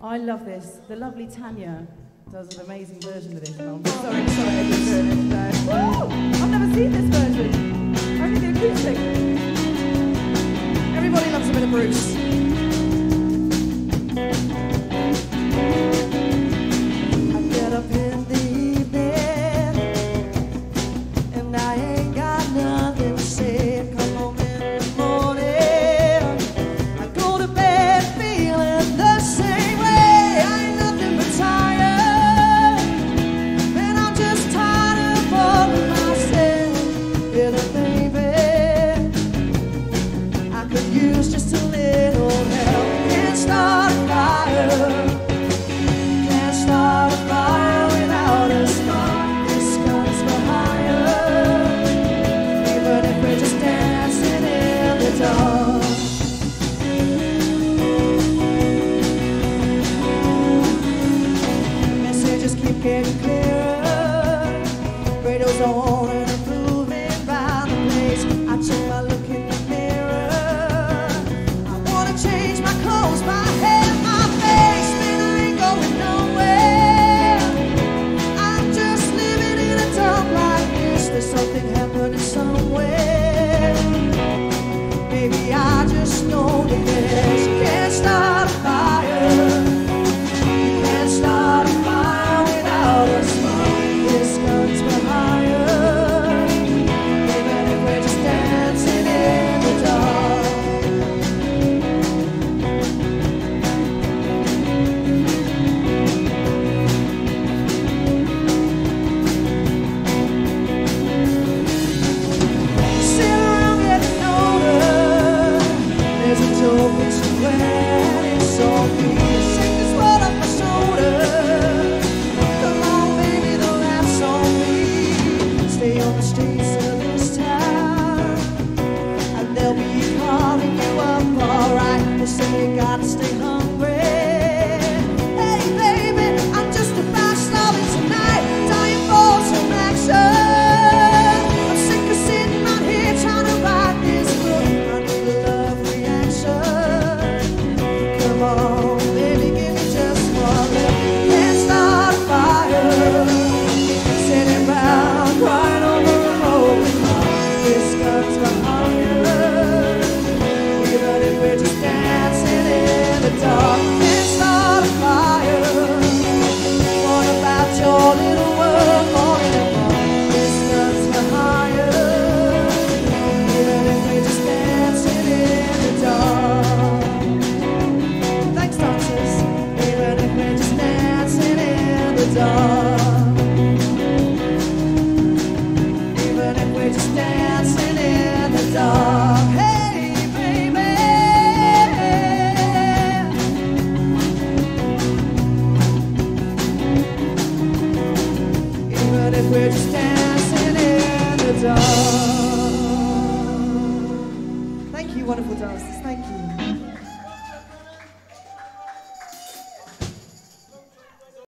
I love this. The lovely Tanya does an amazing version of this. I'm so excited to it today. Woo! I've never seen this version. Only the acoustic. Everybody loves a bit of Bruce. Place. I check my look in the mirror. I wanna change my stop. we're just dancing in the dark. Thank you, wonderful dancers. Thank you.